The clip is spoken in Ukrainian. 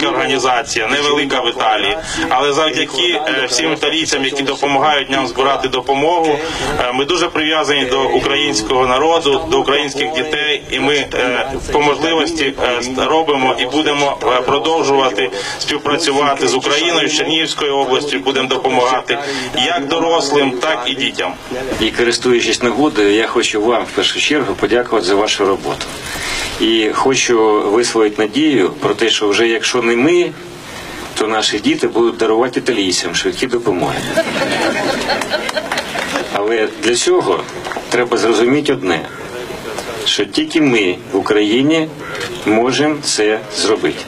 делегація, невелика в Італії, але завдяки е, всім італійцям, які допомагають нам збирати допомогу, е, ми дуже прив'язані до українського народу, до українських дітей, і ми е, по можливості робимо і будемо продовжувати співпрацювати з Україною, з Чернігівською областю, будемо допомагати як дорослим, так і дітям. І користуючись нагодою, я хочу вам в першу чергу подякувати за вашу роботу. І хочу висловити надію про те, що вже якщо не ми, то наші діти будуть дарувати італійцям швидкі допомоги. Але для цього треба зрозуміти одне, що тільки ми в Україні можемо це зробити.